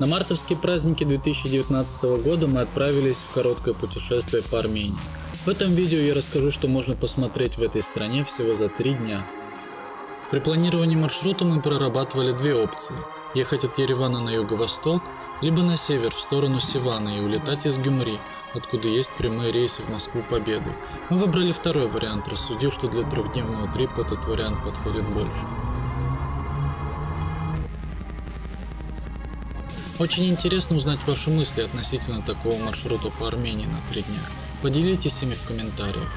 На мартовские праздники 2019 года мы отправились в короткое путешествие по Армении. В этом видео я расскажу, что можно посмотреть в этой стране всего за три дня. При планировании маршрута мы прорабатывали две опции – ехать от Еревана на юго-восток, либо на север в сторону Сивана и улетать из Гюмри, откуда есть прямые рейсы в Москву Победы. Мы выбрали второй вариант, рассудив, что для трехдневного трипа этот вариант подходит больше. Очень интересно узнать ваши мысли относительно такого маршрута по Армении на три дня. Поделитесь ими в комментариях.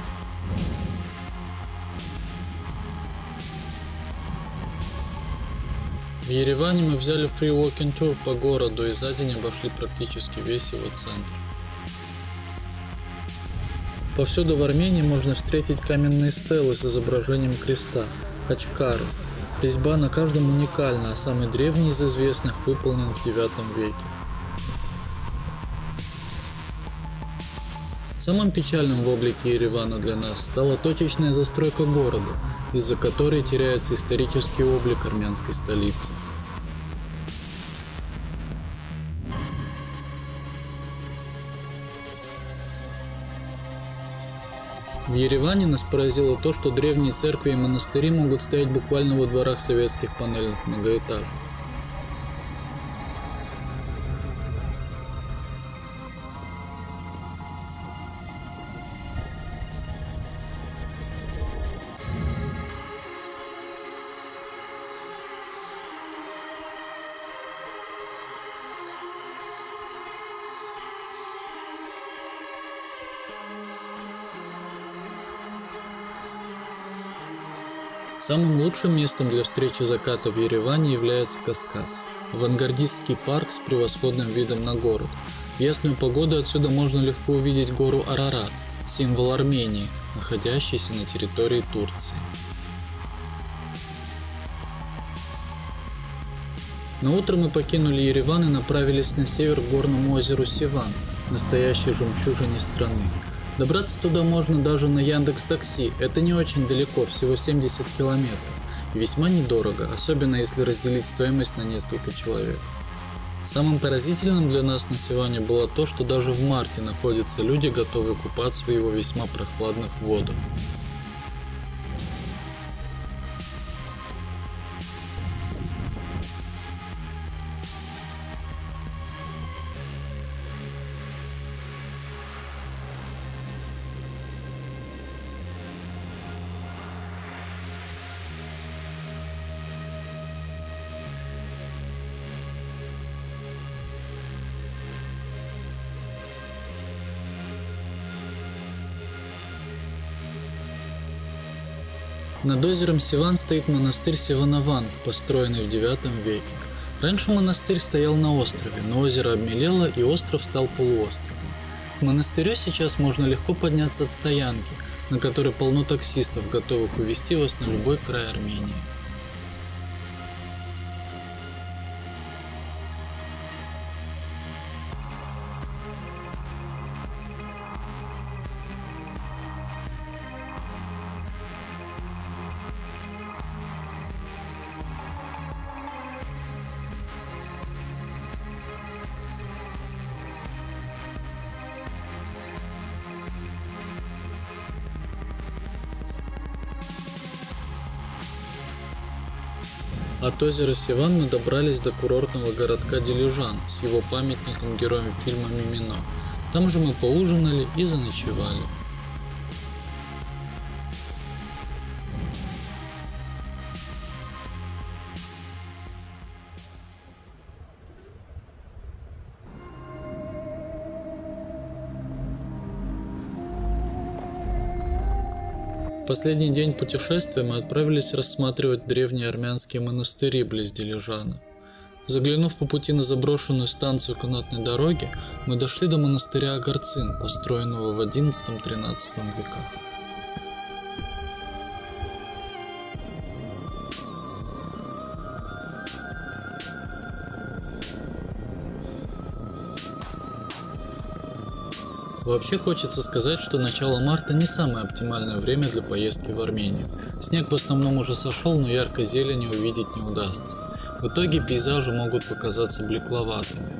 В Ереване мы взяли free walking tour по городу и за день обошли практически весь его центр. Повсюду в Армении можно встретить каменные стелы с изображением креста – Хачкары, Резьба на каждом уникальна, а самый древний из известных выполнен в IX веке. Самым печальным в облике Еревана для нас стала точечная застройка города, из-за которой теряется исторический облик армянской столицы. В Ереване нас поразило то, что древние церкви и монастыри могут стоять буквально во дворах советских панельных многоэтажек. Самым лучшим местом для встречи заката в Ереване является каскад. Авангардистский парк с превосходным видом на город. В ясную погоду отсюда можно легко увидеть гору Арарат, символ Армении, находящийся на территории Турции. На утро мы покинули Ереван и направились на север к горному озеру Сиван, настоящей жемчужине страны. Добраться туда можно даже на Яндекс Такси. Это не очень далеко, всего 70 километров. И весьма недорого, особенно если разделить стоимость на несколько человек. Самым поразительным для нас на Сиване было то, что даже в марте находятся люди, готовые купаться в его весьма прохладных водах. Над озером Сиван стоит монастырь Сиванованг, построенный в IX веке. Раньше монастырь стоял на острове, но озеро обмелело и остров стал полуостровом. К монастырю сейчас можно легко подняться от стоянки, на которой полно таксистов, готовых увезти вас на любой край Армении. От озера Сиван мы добрались до курортного городка Дилижан с его памятником героям фильма «Мимино». Там же мы поужинали и заночевали. В последний день путешествия мы отправились рассматривать древние армянские монастыри близ Дилижана. Заглянув по пути на заброшенную станцию канатной дороги, мы дошли до монастыря Агарцин, построенного в XI-XIII веках. Вообще хочется сказать, что начало марта не самое оптимальное время для поездки в Армению. Снег в основном уже сошел, но яркой зелени увидеть не удастся. В итоге пейзажи могут показаться блекловатыми.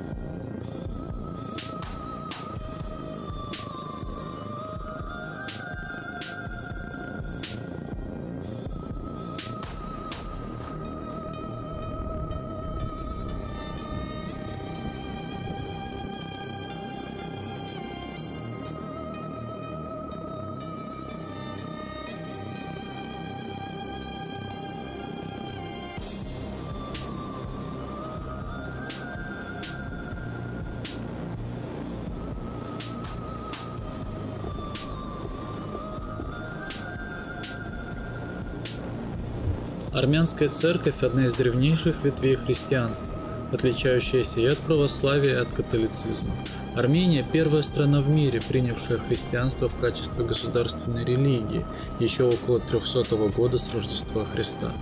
Армянская церковь – одна из древнейших ветвей христианства, отличающаяся и от православия, и от католицизма. Армения – первая страна в мире, принявшая христианство в качестве государственной религии еще около 300 года с Рождества Христа.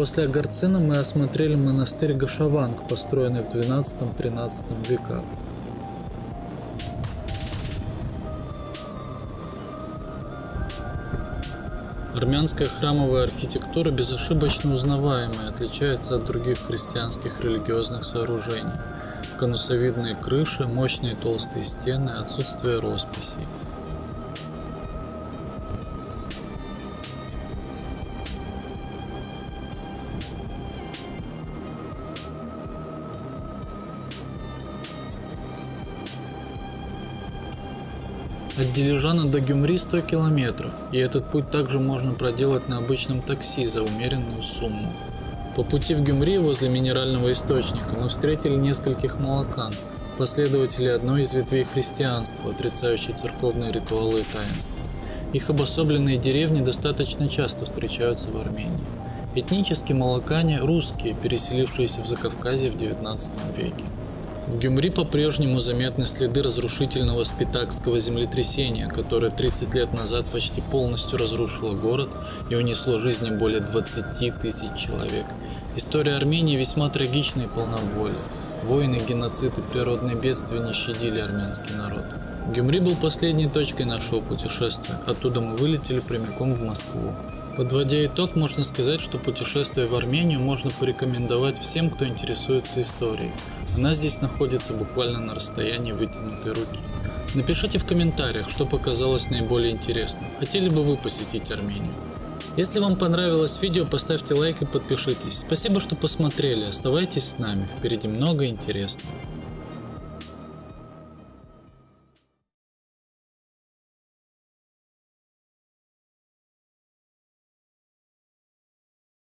После Агарцина мы осмотрели монастырь Гашаванг, построенный в XII-XIII веках. Армянская храмовая архитектура безошибочно узнаваемая, отличается от других христианских религиозных сооружений. Конусовидные крыши, мощные толстые стены, отсутствие росписей. От Дилижана до Гюмри 100 километров, и этот путь также можно проделать на обычном такси за умеренную сумму. По пути в Гюмри возле минерального источника мы встретили нескольких молокан, последователей одной из ветвей христианства, отрицающей церковные ритуалы и таинства. Их обособленные деревни достаточно часто встречаются в Армении. Этнически молокане – русские, переселившиеся в Закавказье в XIX веке. В Гюмри по-прежнему заметны следы разрушительного спитакского землетрясения, которое 30 лет назад почти полностью разрушило город и унесло жизни более 20 тысяч человек. История Армении весьма трагична и полна боли. Войны, геноцид и природные бедствия не щадили армянский народ. Гюмри был последней точкой нашего путешествия. Оттуда мы вылетели прямиком в Москву. Подводя итог, можно сказать, что путешествие в Армению можно порекомендовать всем, кто интересуется историей. Она здесь находится буквально на расстоянии вытянутой руки. Напишите в комментариях, что показалось наиболее интересным. Хотели бы вы посетить Армению? Если вам понравилось видео, поставьте лайк и подпишитесь. Спасибо, что посмотрели. Оставайтесь с нами. Впереди много интересного.